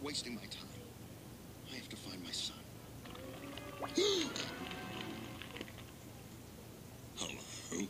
you're wasting my time. I have to find my son. Hello?